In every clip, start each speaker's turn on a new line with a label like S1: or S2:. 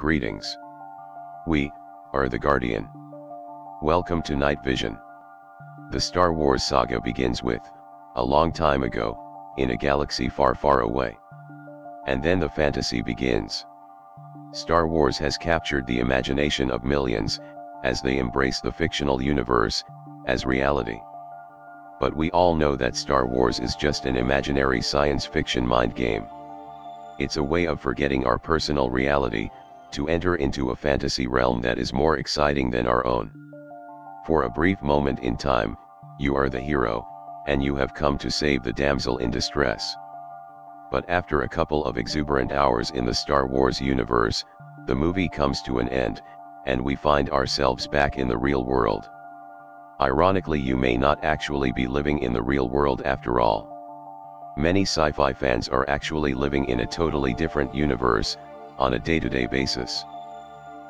S1: Greetings. We are the Guardian. Welcome to Knight Vision. The Star Wars saga begins with, a long time ago, in a galaxy far far away. And then the fantasy begins. Star Wars has captured the imagination of millions, as they embrace the fictional universe, as reality. But we all know that Star Wars is just an imaginary science fiction mind game. It's a way of forgetting our personal reality, to enter into a fantasy realm that is more exciting than our own. For a brief moment in time, you are the hero, and you have come to save the damsel in distress. But after a couple of exuberant hours in the Star Wars universe, the movie comes to an end, and we find ourselves back in the real world. Ironically you may not actually be living in the real world after all. Many sci-fi fans are actually living in a totally different universe, on a day-to-day -day basis.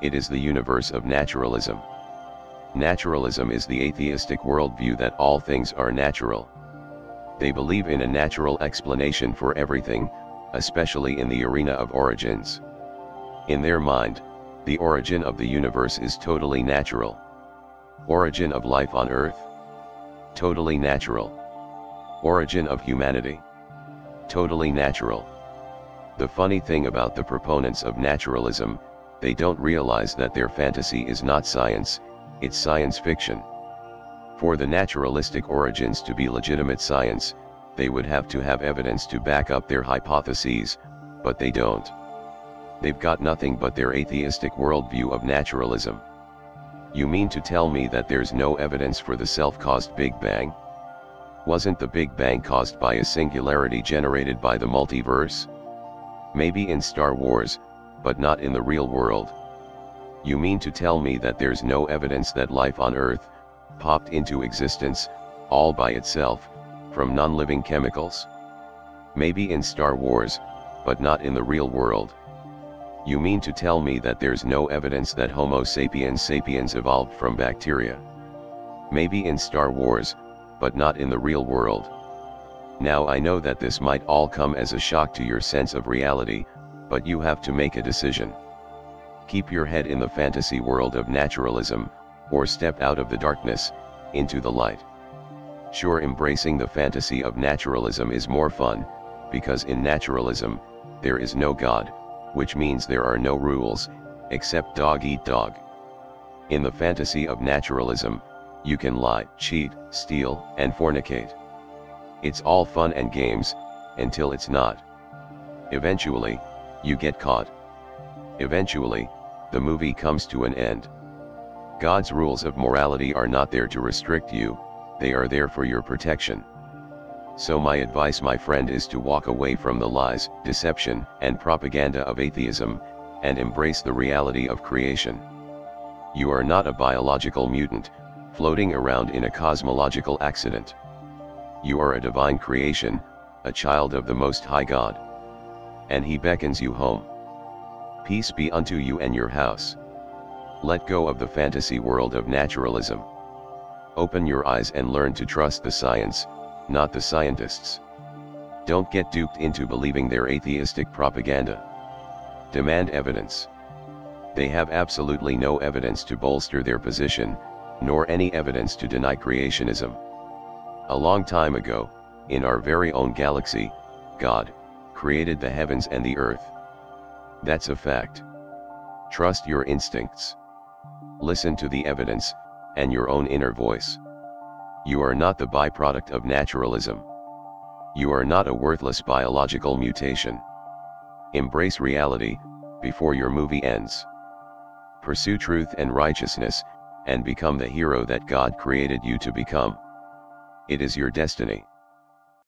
S1: It is the universe of naturalism. Naturalism is the atheistic worldview that all things are natural. They believe in a natural explanation for everything, especially in the arena of origins. In their mind, the origin of the universe is totally natural. Origin of life on earth? Totally natural. Origin of humanity? Totally natural. The funny thing about the proponents of naturalism, they don't realize that their fantasy is not science, it's science fiction. For the naturalistic origins to be legitimate science, they would have to have evidence to back up their hypotheses, but they don't. They've got nothing but their atheistic worldview of naturalism. You mean to tell me that there's no evidence for the self-caused Big Bang? Wasn't the Big Bang caused by a singularity generated by the multiverse? Maybe in Star Wars, but not in the real world. You mean to tell me that there's no evidence that life on Earth, popped into existence, all by itself, from non-living chemicals? Maybe in Star Wars, but not in the real world. You mean to tell me that there's no evidence that Homo sapiens sapiens evolved from bacteria? Maybe in Star Wars, but not in the real world. Now I know that this might all come as a shock to your sense of reality, but you have to make a decision. Keep your head in the fantasy world of naturalism, or step out of the darkness, into the light. Sure embracing the fantasy of naturalism is more fun, because in naturalism, there is no God, which means there are no rules, except dog eat dog. In the fantasy of naturalism, you can lie, cheat, steal, and fornicate. It's all fun and games, until it's not. Eventually, you get caught. Eventually, the movie comes to an end. God's rules of morality are not there to restrict you, they are there for your protection. So my advice my friend is to walk away from the lies, deception, and propaganda of atheism, and embrace the reality of creation. You are not a biological mutant, floating around in a cosmological accident. You are a divine creation, a child of the Most High God. And He beckons you home. Peace be unto you and your house. Let go of the fantasy world of naturalism. Open your eyes and learn to trust the science, not the scientists. Don't get duped into believing their atheistic propaganda. Demand evidence. They have absolutely no evidence to bolster their position, nor any evidence to deny creationism. A long time ago, in our very own galaxy, God, created the heavens and the earth. That's a fact. Trust your instincts. Listen to the evidence, and your own inner voice. You are not the byproduct of naturalism. You are not a worthless biological mutation. Embrace reality, before your movie ends. Pursue truth and righteousness, and become the hero that God created you to become. It is your destiny.